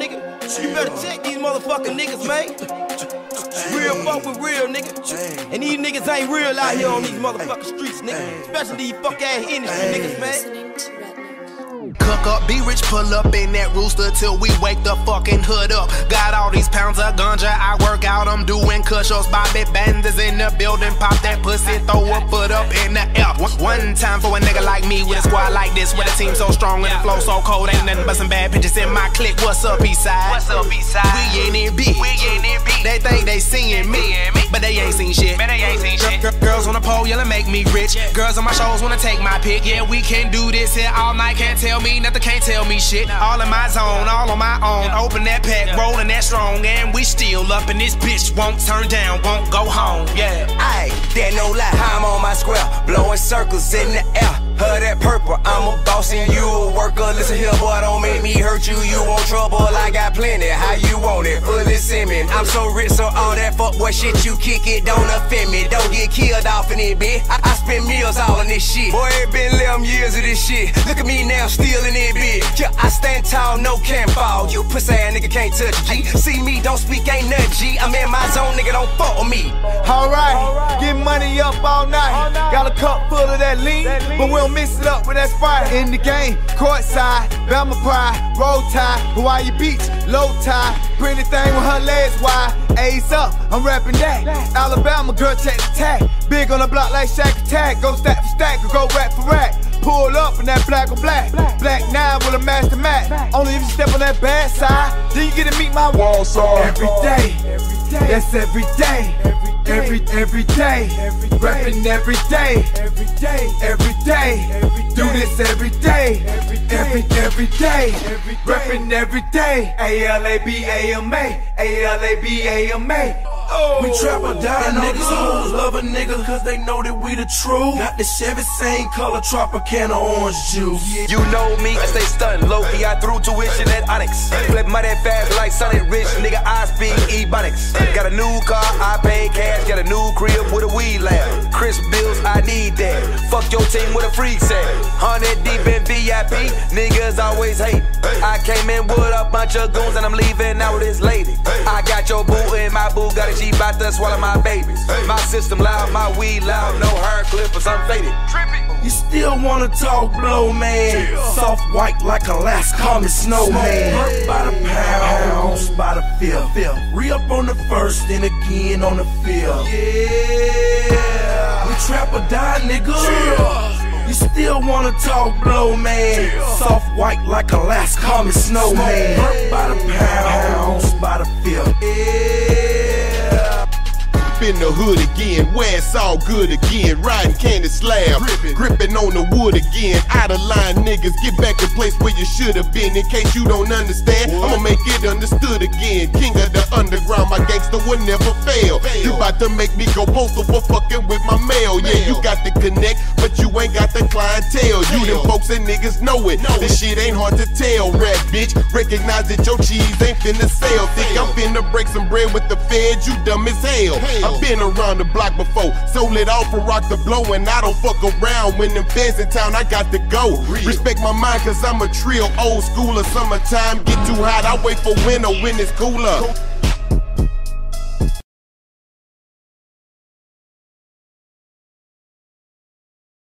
nigga. You better check these motherfucking niggas, man. Real fuck with real, nigga. And these niggas ain't real out here on these motherfucking streets, nigga. Especially these fuck ass industry niggas, man. Cook up, be rich, pull up in that rooster till we wake the fucking hood up. Got all these pounds of ganja, I work out, I'm doing kush-ups. Bobby Banders in the building, pop that pussy, throw a foot up in the air. One time for a nigga like me with a squad like this, with a team so strong and the flow so cold, ain't nothing but some bad bitches in my clique. What's up, Eastside? What's up, Eastside? We ain't in big. We ain't in big. They think they seeing me, but they ain't seen shit. Man, they ain't seen shit. Girls pole yelling, make me rich. Yeah. Girls on my shows wanna take my pick. Yeah, we can do this here all night. Can't tell me nothing, can't tell me shit. All in my zone, all on my own. Open that pack, rolling that strong, and we still up. And this bitch won't turn down, won't go home. Yeah. Ayy, that no lie, I'm on my square, blowing circles in the air. Her that purple, I'm a boss and you a worker. Listen here, boy, don't make me hurt you. You want trouble, I got plenty. How you want it? Fully semen. I'm so rich, so all that fuck boy shit you kick it don't offend me. Don't get killed off in it, bitch. I, I spend meals all on this shit. Boy, it been 11 years of this shit. Look at me now, still in it, bitch. Yeah, I stand tall, no can fall. You pussy ass nigga can't touch G. See me, don't speak, ain't nothing G. I'm in my zone, nigga, don't fuck with me. Alright, get money up all night. Got a cup full of that lean, but we don't mix it up with that sprite. In the game, courtside, Bama pride, roll tide, Hawaii Beach, low tide. Pretty thing with her legs wide. Ace up, I'm rapping that. Alabama girl, check the tag. Big on the block like Shaq Attack. Go stack for stack, or go rack for rack. Pull up in that black or black. Black nine with a master mat. Only if you step on that bad side, then you get to meet my wall side. Every day, that's every day. Every every day, rapping every day, every day, every day. Do this every day, every every day, rapping every day. A L A B A M A, A L A B A M A. Oh. We trap or die, niggas love a nigga cause they know that we the truth. Got the Chevy same color, Tropicana orange juice. You know me, I stay stunned. Key, I threw tuition at Onyx. Flip money fast like Sonic Rich, nigga. I speak Ebonics. Got a new car, I pay cash. Got a new crib with a weed lab. Chris bills, I need that. Fuck your team with a freak set. Hundred deep in VIP, niggas always hate. I came in with a bunch of goons and I'm leaving out with this lady. I got your boo in my boo, got it, she bout to swallow my babies. My system loud, my weed loud, no hair clippers, I'm faded. You still wanna talk blow, man? Soft white like Alaska, call me snowman. Hurt by the pound, lost by the fifth. Re up on the first, then again on the fifth. Yeah, we nigga. You still wanna talk blow, man? Soft white like Alaska, call me snowman. Hurt by the pound, lost by the fifth. Yeah. in the hood again, where it's all good again. Riding candy slab, gripping on the wood again. Out of line niggas, get back to place where you should have been. In case you don't understand, I'ma make it understood again. King gangster will never fail. You about to make me go postal for fucking with my mail. Yeah, you got the connect, but you ain't got the clientele. You them folks and niggas know it. This shit ain't hard to tell, rap bitch. Recognize that your cheese ain't finna sell. Think I'm finna break some bread with the feds, you dumb as hell. I've been around the block before, sold it off for rock the blow, and I don't fuck around when them feds in town. I got to go. Respect my mind, cause I'm a trill, old school schooler. Summertime get too hot, I wait for winter when it's cooler.